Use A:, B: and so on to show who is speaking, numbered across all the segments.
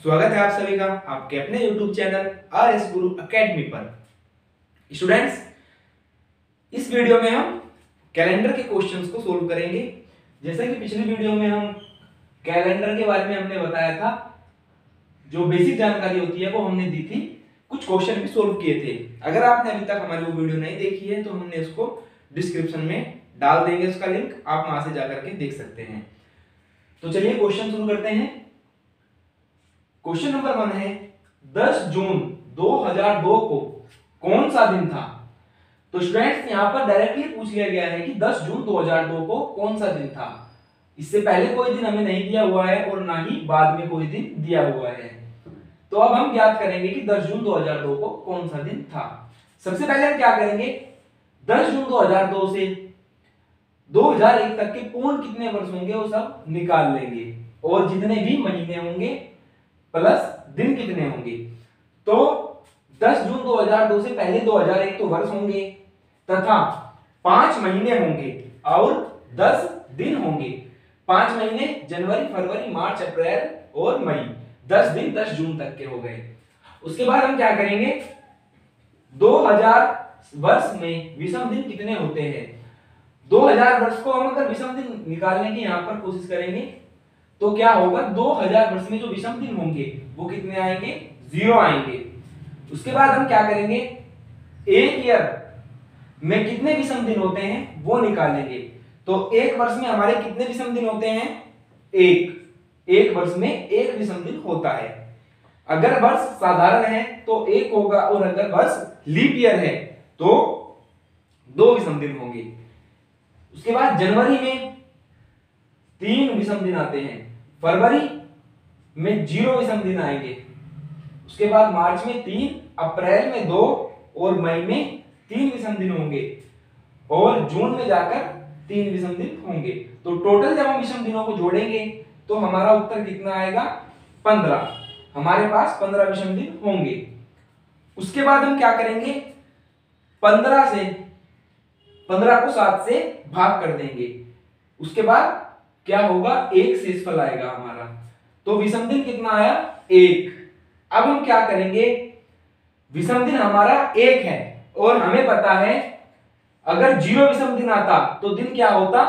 A: स्वागत है आप सभी का आपके अपने YouTube channel R S Guru Academy पर। स्टूडेंट्स इस वीडियो में हम कैलेंडर के क्वेश्चंस को सोल्व करेंगे। जैसा कि पिछली वीडियो में हम कैलेंडर के बारे में हमने बताया था, जो बेसिक जानकारी होती है वो हमने दी थी, कुछ क्वेश्चन भी सोल्व किए थे। अगर आपने अभी तक हमारी वो वीडियो नहीं देखी है तो हमने उसको डिस्क्रिप्शन में डाल देंगे, उसका लिंक आप वहाँ से जाकर के देख सकते हैं। तो चलिए क्वेश्चन शुरू करते हैं। क्वेश्चन नंबर वन है 10 जून 2002 को कौन सा दिन था? तो स्टूडेंट्स यहाँ पर डायरेक्टली पूछ लिया गया है कि 10 जून 2002 को कौन सा दिन था। इससे पहले कोई दिन हमें नहीं दिया हुआ है और ना ही बाद में कोई दिन दिया हुआ है। तो अब हम ज्ञात करेंगे कि 10 जून 2002 को कौन सा दिन था। सबसे पहले हम क्या करेंगे? 10 जून 2002 से 2001 तक के पूर्ण कितने वर्ष होंगे वो सब निकाल लेंगे। और जितने भी महीने होंगे प्लस दिन कितने होंगे? तो 10 जून 2002 से पहले 2001 तो वर्ष होंगे, तथा पाँच महीने होंगे और 10 दिन होंगे। पाँच महीने जनवरी, फरवरी, मार्च, अप्रैल और मई, दस दिन दस जून तक के हो गए। उसके बाद हम क्या करेंगे? 2000 वर्ष में विषम दिन कितने होते हैं? 2000 वर्ष को हम अगर विषम दिन निकालने की यहाँ पर कोशिश करेंगे तो क्या होगा? 2000 वर्ष में जो विषम दिन होंगे, वो कितने आएँगे? ज़ीरो आएँगे। उसके बाद हम क्या करेंगे? एक ईयर में कितने विषम दिन होते हैं, वो निकालेंगे तो एक वर्ष में हमारे कितने विषम दिन होते हैं? एक। एक वर्ष में एक विषम दिन होता है। अगर वर्ष साधारण है तो एक होगा, और अगर वर्ष लीप ईयर है तो दो विषम दिन होंगे। उसके बाद जनवरी में तीन विषम दिन आते हैं। फरवरी में ज़ीरो विषम दिन आएँगे। उसके बाद मार्च में तीन, अप्रैल में दो और मई में तीन विषम दिन होंगे। और जून में जाकर तीन विषम दिन होंगे। तो टोटल जब हम विषम दिनों को जोड़ेंगे तो हमारा उत्तर कितना आएगा? पंद्रह। हमारे पास पंद्रह विषम दिन होंगे। उसके बाद हम क्या करेंगे? पंद्रह से, पंद्रह को सात से भाग कर देंगे। उसके बाद क्या होगा? एक शेषफल आएगा हमारा। तो विषम दिन कितना आया? एक। अब हम क्या करेंगे? विषम दिन हमारा एक है। और हमें पता है, अगर ज़ीरो विषम दिन आता तो दिन क्या होता?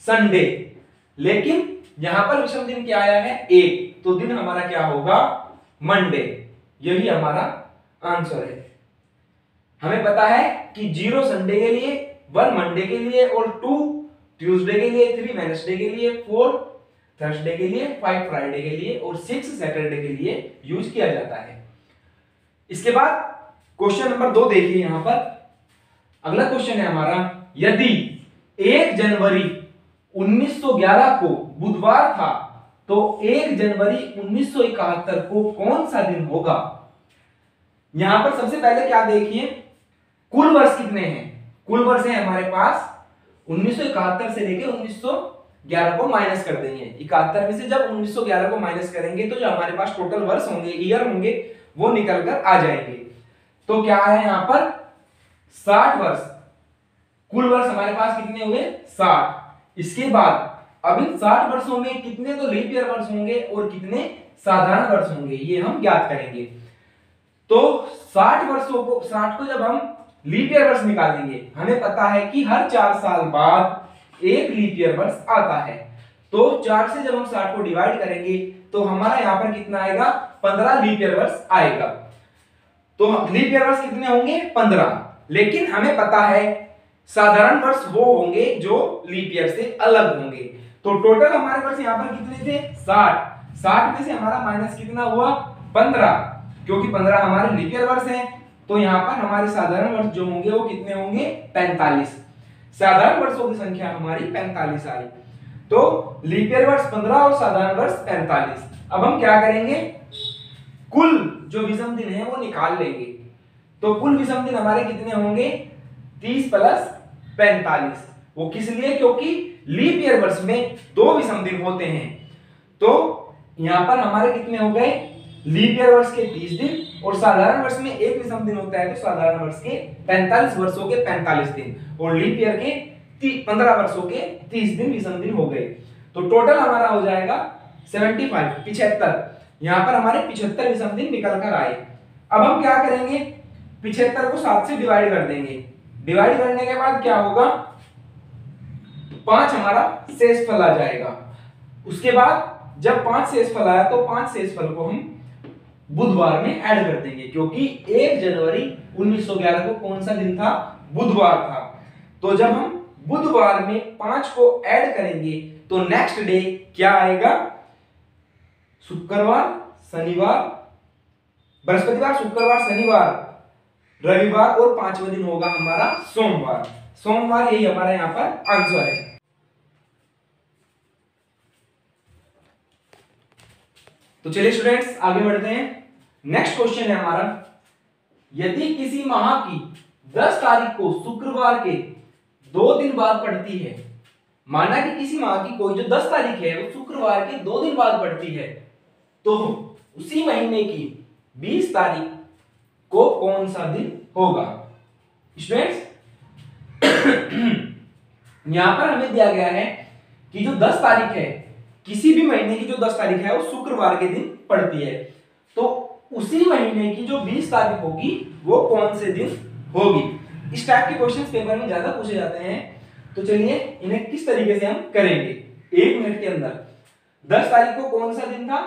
A: संडे लेकिन यहाँ पर विषम दिन क्या आया है? एक। तो दिन हमारा क्या होगा? मंडे यही हमारा आंसर है। हमें पता है कि ज़ीरो संडे के लिए वन मंडे के लिए, और टू ट्यूसडे के लिए थ्री वेनसडे के लिए फोर थर्सडे के लिए फाइव फ्राइडे के लिए और सिक्स सैटरडे के लिए यूज़ किया जाता है। इसके बाद क्वेश्चन नंबर दो देखिए यहाँ पर। अगला क्वेश्चन है हमारा, यदि एक जनवरी 1911 को बुधवार था तो एक जनवरी 1971 को कौन सा दिन होगा? यहाँ पर सबसे पहले क्या देखिए, कुल वर्ष कितने हैं? कुल वर्ष है हमारे पास 1971 से लेके 1911 को माइनस कर देंगे। इकहत्तर में से जब 1911 को माइनस करेंगे तो जो हमारे पास टोटल वर्ष होंगे ईयर होंगे, वो निकल कर आ जाएँगे। तो क्या है यहाँ पर? 60 वर्ष। कुल वर्ष हमारे पास कितने हुए? 60 इसके बाद, अब इन 60 वर्षों में कितने तो लीप ईयर वर्ष होंगे और कितने साधारण वर्ष होंगे, ये हम ज्ञात करेंगे। तो 60 वर्षों को 60 को जब हम लीप ईयर वर्ष निकालेंगे। हमें पता है कि हर चार साल बाद एक लीप ईयर वर्ष आता है। तो चार से जब हम साठ को डिवाइड करेंगे तो हमारा यहाँ पर कितना आएगा? पंद्रह लीप ईयर वर्ष आएगा। तो लीप ईयर वर्ष कितने होंगे? पंद्रह। लेकिन हमें पता है, साधारण वर्ष वो होंगे जो लीप ईयर से अलग होंगे। तो टोटल हमारे वर्ष यहाँ पर कितने थे? साठ। साठ में से हमारा माइनस कितना हुआ? पंद्रह। क्योंकि पंद्रह हमारे लीप ईयर वर्ष है तो यहाँ पर हमारे साधारण वर्ष जो होंगे वो कितने होंगे? पैंतालीस। साधारण वर्षों की संख्या हमारी पैंतालीस आई तो लीप ईयर वर्ष पंद्रह और साधारण वर्ष पैंतालीस। अब हम क्या करेंगे? कुल जो विषम दिन है वो निकाल लेंगे। तो कुल विषम दिन हमारे कितने होंगे? तीस प्लस पैंतालीस। वो किस लिए? क्योंकि लीप ईयर वर्ष में दो विषम दिन होते हैं। तो यहाँ पर हमारे कितने हो गए? लीप ईयर वर्ष के 30 दिन और साधारण वर्ष में एक विषम दिन होता है तो साधारण वर्ष के 45 वर्षों के 45 दिन और लीप ईयर के 15 वर्षों के 30 दिन विषम दिन हो गए। तो टोटल हमारा हो जाएगा 75 पिछहत्तर। यहाँ पर हमारे पिछहत्तर विषम दिन निकल कर आए। अब हम क्या करेंगे? पिछहत्तर को सात से डिवाइड कर देंगे। डिवाइड करने के बाद क्या होगा? पाँच हमारा शेष फल आ जाएगा। उसके बाद जब पाँच शेष फल आया तो पाँच शेष फल को हम बुधवार में ऐड कर देंगे, क्योंकि एक जनवरी 1911 को कौन सा दिन था? बुधवार था। तो जब हम बुधवार में पाँच को ऐड करेंगे तो नेक्स्ट डे क्या आएगा? शुक्रवार, शनिवार, बृहस्पतिवार, शुक्रवार, शनिवार, रविवार और पांचवा दिन होगा हमारा सोमवार। सोमवार यही हमारा यहाँ पर आंसर है। तो चलिए स्टूडेंट्स आगे बढ़ते हैं। नेक्स्ट क्वेश्चन है हमारा। यदि किसी माह की 10 तारीख को शुक्रवार के दो दिन बाद पड़ती है, माना कि किसी माह की कोई जो 10 तारीख है, वो शुक्रवार के दो दिन बाद पड़ती है तो उसी महीने की 20 तारीख को कौन सा दिन होगा? स्टूडेंट्स यहाँ पर हमें दिया गया है कि जो 10 तारीख है, किसी भी महीने की जो 10 तारीख है, वो शुक्रवार के दिन पड़ती है। तो उसी महीने की जो 20 तारीख होगी, वो कौन से दिन होगी? इस टाइप के क्वेश्चन पेपर में ज़्यादा पूछे जाते हैं। तो चलिए, इन्हें किस तरीके से हम करेंगे? एक मिनट के अंदर। दस तारीख को कौन सा दिन था?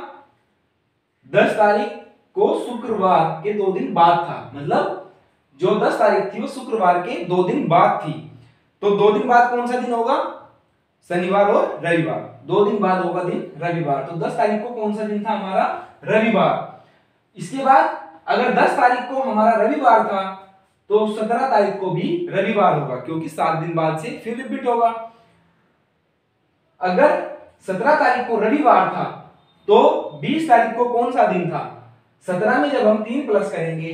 A: दस तारीख को शुक्रवार के दो दिन बाद था। मतलब जो दस तारीख थी, वो शुक्रवार के दो दिन बाद थी। तो दो दिन बाद कौन सा दिन होगा? शनिवार और रविवार। दो दिन बाद होगा दिन रविवार। तो दस तारीख को कौन सा दिन था हमारा? रविवार। इसके बाद अगर दस तारीख को हमारा रविवार था तो सत्रह तारीख को भी रविवार होगा, क्योंकि सात दिन बाद से फिर रिपीट होगा। अगर सत्रह तारीख को रविवार था तो बीस तारीख को कौन सा दिन था? सत्रह में जब हम तीन प्लस करेंगे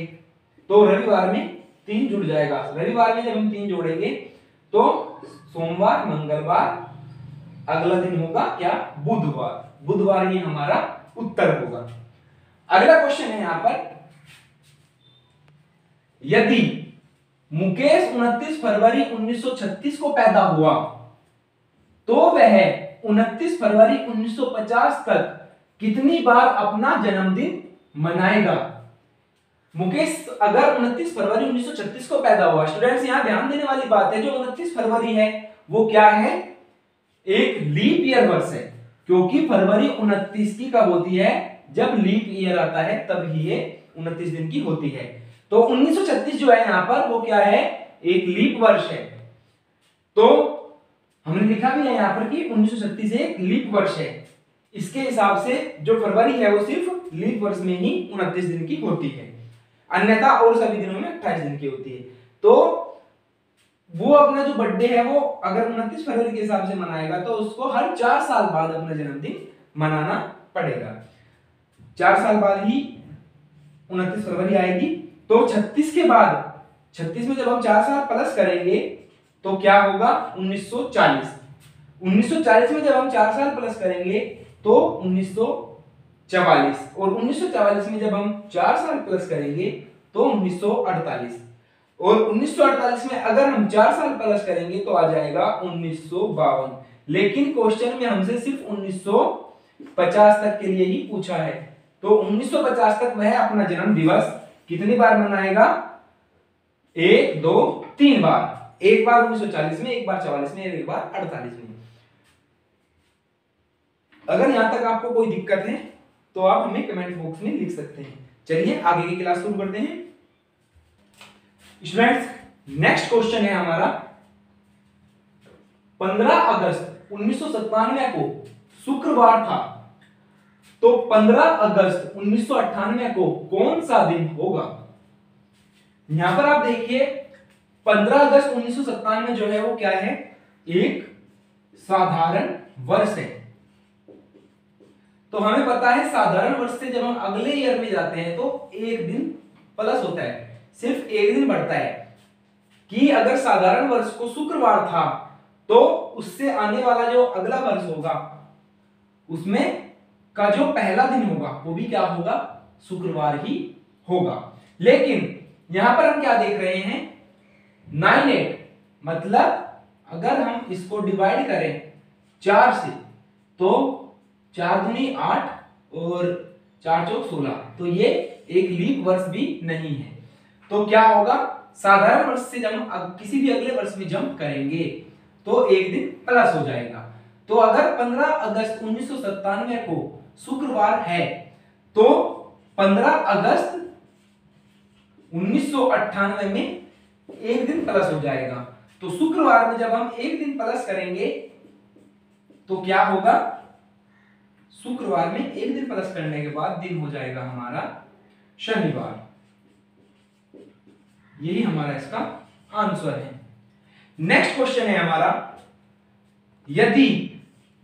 A: तो रविवार में तीन जुड़ जाएगा। रविवार में जब हम तीन जोड़ेंगे तो सोमवार, मंगलवार, अगला दिन होगा क्या? बुधवार। बुधवार ही हमारा उत्तर होगा। अगला क्वेश्चन है यहाँ पर। यदि मुकेश 29 फरवरी 1936 को पैदा हुआ तो वह 29 फरवरी 1950 तक कितनी बार अपना जन्मदिन मनाएगा? मुकेश, अगर 29 फरवरी 1936 को पैदा हुआ स्टूडेंट्स यहाँ ध्यान देने वाली बात है, जो 29 फरवरी है, वो क्या है? एक लीप ईयर वर्ष है, क्योंकि फरवरी उनतीस की कब होती है? जब लीप ईयर आता है, तब ही ये उनतीस दिन की होती है। तो 1936 जो है यहाँ पर, वो क्या है? एक लीप वर्ष है। तो हमने लिखा भी है यहाँ पर कि 1936 एक लीप वर्ष है। इसके हिसाब से जो फरवरी है, वो सिर्फ़ लीप वर्ष में ही उनतीस दिन की होती है। अन्यथा और सभी दिनों में अट्ठाईस दिन की होती है। तो वो अपना जो बर्थडे है, वो अगर उनतीस फरवरी के हिसाब से मनाएगा तो उसको हर चार साल बाद अपना जन्मदिन मनाना पड़ेगा। चार साल बाद ही उनतीस फरवरी आएगी। तो छत्तीस के बाद, छत्तीस में जब हम चार साल प्लस करेंगे तो क्या होगा? 1940 1940 में जब हम चार साल प्लस करेंगे तो 1944 और 1944 में जब हम चार साल प्लस करेंगे तो 1948 और 1948 में अगर हम चार साल प्लस करेंगे तो आ जाएगा उन्नीस सौ बावन। लेकिन क्वेश्चन में हमसे सिर्फ़ 1950 तक के लिए ही पूछा है। तो 1950 तक वह अपना जन्म दिवस कितनी बार मनाएगा? एक, दो, तीन बार। एक बार 1940 में, एक बार चवालीस में, एक बार अड़तालीस में। अगर यहाँ तक आपको कोई दिक्कत है तो आप हमें कमेंट बॉक्स में लिख सकते हैं। चलिए, आगे की क्लास शुरू करते हैं। स्टूडेंट्स, नेक्स्ट क्वेश्चन है हमारा। 15 अगस्त उन्नीस सौ सत्तानवे को शुक्रवार था। तो 15 अगस्त उन्नीस सौ अट्ठानवे को कौन सा दिन होगा? यहाँ पर आप देखिए 15 अगस्त उन्नीस सौ सत्तानवे जो है वो क्या है? एक साधारण वर्ष है। तो हमें पता है, साधारण वर्ष से जब हम अगले ईयर में जाते हैं तो एक दिन प्लस होता है। सिर्फ़ एक दिन बढ़ता है। कि अगर साधारण वर्ष को शुक्रवार था तो उससे आने वाला जो अगला वर्ष होगा, उसमें का जो पहला दिन होगा, वो भी क्या होगा? शुक्रवार ही होगा। लेकिन यहाँ पर हम क्या देख रहे हैं? नाइन एट मतलब अगर हम इसको डिवाइड करें चार से तो चार दुनी आठ और चार चौक सोलह तो ये एक लीप वर्ष भी नहीं है। तो क्या होगा? साधारण वर्ष से जब हम किसी भी अगले वर्ष में जंप करेंगे तो एक दिन प्लस हो जाएगा। तो अगर 15 अगस्त उन्नीस सौ सत्तानवे को शुक्रवार है। तो 15 अगस्त उन्नीस सौ अट्ठानवे में एक दिन प्लस हो जाएगा। तो शुक्रवार में जब हम एक दिन प्लस करेंगे तो क्या होगा? शुक्रवार में एक दिन प्लस करने के बाद दिन हो जाएगा हमारा शनिवार। यही हमारा इसका आंसर है। नेक्स्ट क्वेश्चन है हमारा। यदि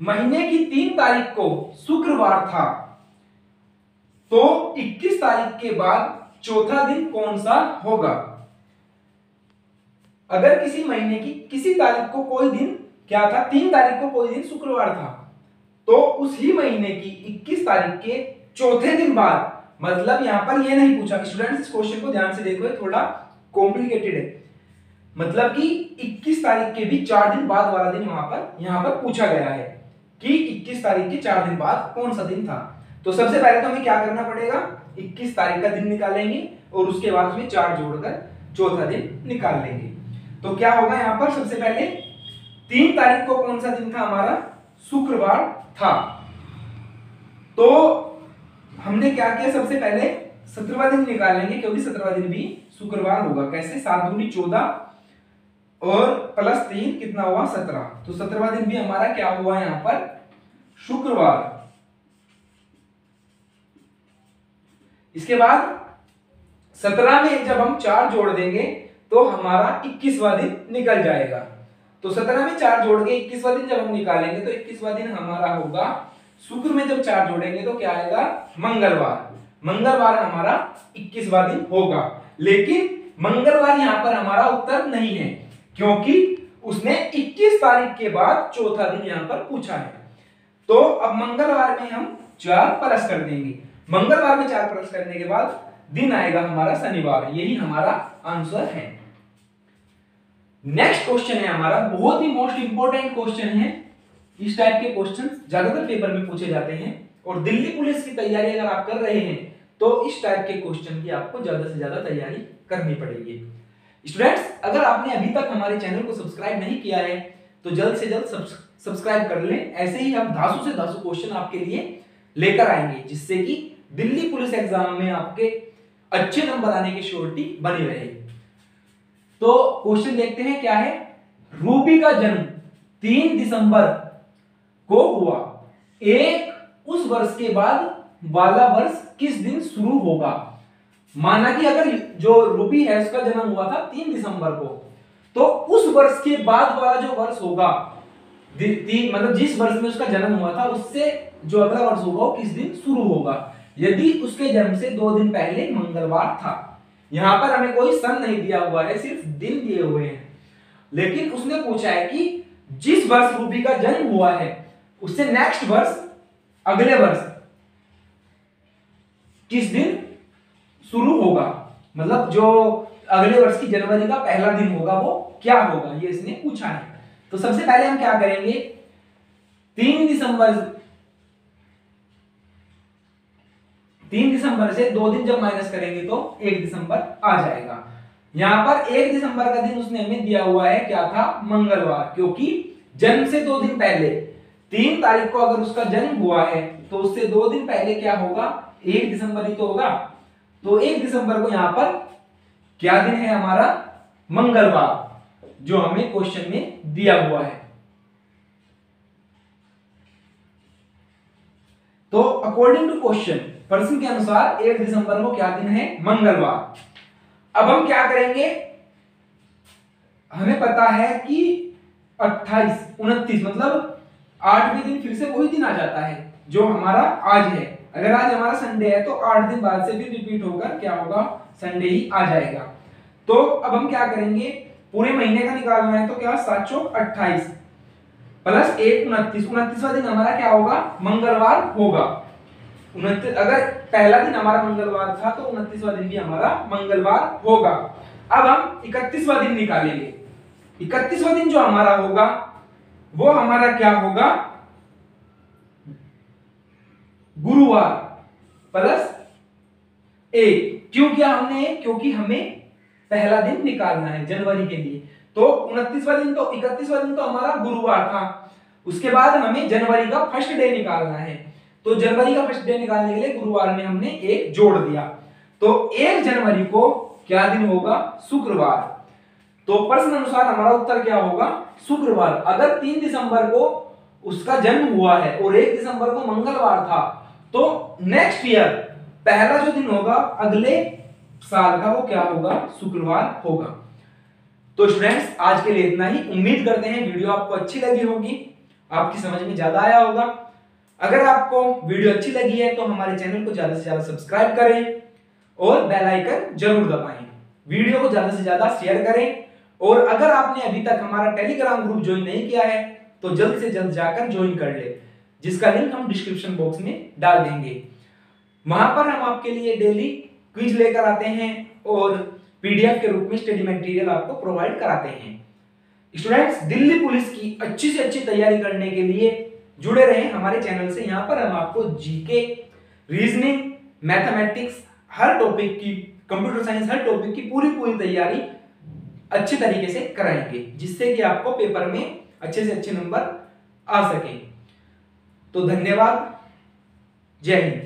A: महीने की तीन तारीख को शुक्रवार था। तो 21 तारीख के बाद चौथा दिन कौन सा होगा? अगर किसी महीने की किसी तारीख को कोई दिन क्या था? तीन तारीख को कोई दिन शुक्रवार था। तो उसी महीने की 21 तारीख के चौथे दिन बाद मतलब यहाँ पर यह नहीं पूछा स्टूडेंट्स इस क्वेश्चन को ध्यान से देखो थोड़ा कॉम्प्लिकेटेड है। मतलब कि 21 तारीख के भी चार दिन बाद वाला दिन वहाँ पर, यहाँ पर पूछा गया है। कि 21 तारीख के चार दिन बाद कौन सा दिन था? तो सबसे पहले तो हमें क्या करना पड़ेगा? 21 तारीख का दिन निकालेंगे और उसके बाद उसमें चार जोड़कर चौथा दिन निकाल लेंगे। तो क्या होगा यहाँ पर सबसे पहले? तीन तारीख को कौन सा दिन था हमारा? शुक्रवार था। तो हमने क्या किया? सबसे पहले सत्रहवा दिन निकालेंगे क्योंकि सत्रहवा दिन भी शुक्रवार होगा। कैसे? सात दूनी चौदह और प्लस तीन कितना हुआ? सत्रह। तो सत्रहवा दिन भी हमारा क्या हुआ यहाँ पर? शुक्रवार। इसके बाद सत्रह में जब हम चार जोड़ देंगे तो हमारा इक्कीसवा दिन निकल जाएगा। तो सत्रह में चार जोड़ के इक्कीसवा दिन जब हम निकालेंगे तो इक्कीसवा दिन हमारा होगा शुक्र में जब चार जोड़ेंगे तो क्या आएगा? मंगलवार। मंगलवार हमारा इक्कीसवा दिन होगा। लेकिन मंगलवार यहाँ पर हमारा उत्तर नहीं है। क्योंकि उसने 21 तारीख के बाद चौथा दिन यहाँ पर पूछा है। तो अब मंगलवार में हम चार परस कर देंगे। मंगलवार में चार परस करने के बाद दिन आएगा हमारा शनिवार। यही हमारा आंसर है। नेक्स्ट क्वेश्चन है हमारा। बहुत ही मोस्ट इंपॉर्टेंट क्वेश्चन है। इस टाइप के क्वेश्चन ज़्यादातर पेपर में पूछे जाते हैं। और दिल्ली पुलिस की तैयारी अगर आप कर रहे हैं तो इस टाइप के क्वेश्चन की आपको ज़्यादा से ज़्यादा तैयारी करनी पड़ेगी। स्टूडेंट्स, अगर आपने अभी तक हमारे चैनल को सब्सक्राइब नहीं किया है तो जल्द से जल्द सब्सक्राइब कर लें। ऐसे ही हम धासु से धासु क्वेश्चन आपके लिए लेकर आएँगे, जिससे कि दिल्ली पुलिस एग्ज़ाम में आपके अच्छे नंबर आने की श्योरिटी बनी रहे। तो क्वेश्चन देखते हैं क्या है। रूबी का जन्म तीन दिसंबर को हुआ। एक उस वर्ष के बाद वाला वर्ष किस दिन शुरू होगा? माना कि अगर जो रूबी है, उसका जन्म हुआ था तीन दिसंबर को तो उस वर्ष के बाद वाला जो वर्ष होगा मतलब जिस वर्ष में उसका जन्म हुआ था, उससे जो अगला वर्ष होगा, वो किस दिन शुरू होगा? यदि उसके जन्म से दो दिन पहले मंगलवार था। यहाँ पर हमें कोई सन नहीं दिया हुआ है, सिर्फ़ दिन दिए हुए हैं। लेकिन उसने पूछा है कि जिस वर्ष रूबी का जन्म हुआ है, उससे नेक्स्ट वर्ष, अगले वर्ष, किस दिन? शुरू होगा। मतलब जो अगले वर्ष की जनवरी का पहला दिन होगा वो क्या होगा, ये इसने पूछा है। तो सबसे पहले हम क्या करेंगे? तीन दिसंबर तीन दिसंबर से दो दिन जब माइनस करेंगे तो एक दिसंबर आ जाएगा। यहाँ पर एक दिसंबर का दिन उसने हमें दिया हुआ है, क्या था? मंगलवार, क्योंकि जन्म से दो दिन पहले। तीन तारीख को अगर उसका जन्म हुआ है तो उससे दो दिन पहले क्या होगा? एक दिसंबर ही तो होगा। तो एक दिसंबर को यहाँ पर क्या दिन है हमारा? मंगलवार, जो हमें क्वेश्चन में दिया हुआ है। तो अकॉर्डिंग टू क्वेश्चन प्रश्न के अनुसार एक दिसंबर को क्या दिन है? मंगलवार। अब हम क्या करेंगे? हमें पता है कि 28 उनतीस मतलब आठवें दिन फिर से वही दिन आ जाता है, जो हमारा आज है। अगर आज हमारा संडे है तो आठ दिन बाद से भी रिपीट होकर क्या होगा? संडे ही आ जाएगा। तो अब हम क्या करेंगे? पूरे महीने का निकालना है तो क्या? सात चौक अट्ठाईस। प्लस एक उनतीस। उनतीसवा दिन हमारा क्या होगा? मंगलवार होगा। अगर पहला दिन हमारा मंगलवार था तो उनतीसवा दिन भी हमारा मंगलवार होगा। अब हम इकतीसवा दिन निकालेंगे। इकतीसवा दिन जो हमारा होगा, वो हमारा क्या होगा? गुरुवार प्लस एक। क्यों किया हमने क्योंकि हमें पहला दिन निकालना है जनवरी के लिए। तो उनतीसवा दिन तो इकतीसवा दिन तो हमारा गुरुवार था। उसके बाद हमें जनवरी का फ़र्स्ट डे निकालना है। तो जनवरी का फ़र्स्ट डे निकालने के लिए गुरुवार में हमने एक जोड़ दिया। तो एक जनवरी को क्या दिन होगा? शुक्रवार। तो प्रश्न अनुसार हमारा उत्तर क्या होगा? शुक्रवार। अगर तीन दिसंबर को उसका जन्म हुआ है और एक दिसंबर को मंगलवार था तो नेक्स्ट ईयर पहला जो दिन होगा, अगले साल का वो क्या होगा? शुक्रवार होगा। तो स्टूडेंट्स आज के लिए इतना ही। उम्मीद करते हैं वीडियो आपको अच्छी लगी होगी। आपकी समझ में ज़्यादा आया होगा। अगर आपको वीडियो अच्छी लगी है तो हमारे चैनल को ज़्यादा से ज़्यादा सब्सक्राइब करें और बेल आइकन ज़रूर दबाएँ। वीडियो को ज़्यादा से ज़्यादा शेयर करें। और अगर आपने अभी तक हमारा टेलीग्राम ग्रुप ज्वाइन नहीं किया है तो जल्द से जल्द जाकर ज्वाइन कर ले। जिसका लिंक हम डिस्क्रिप्शन बॉक्स में डाल देंगे। वहाँ पर हम आपके लिए डेली क्विज लेकर आते हैं और पीडीएफ के रूप में स्टडी मटेरियल आपको प्रोवाइड कराते हैं। स्टूडेंट्स दिल्ली पुलिस की अच्छी से अच्छी तैयारी करने के लिए जुड़े रहे हमारे चैनल से। यहाँ पर हम आपको जीके रीजनिंग मैथमेटिक्स हर टॉपिक की कंप्यूटर साइंस हर टॉपिक की पूरी पूरी तैयारी अच्छे तरीके से कराएँगे, जिससे कि आपको पेपर में अच्छे से अच्छे नंबर आ सके। तो धन्यवाद। जय हिंद।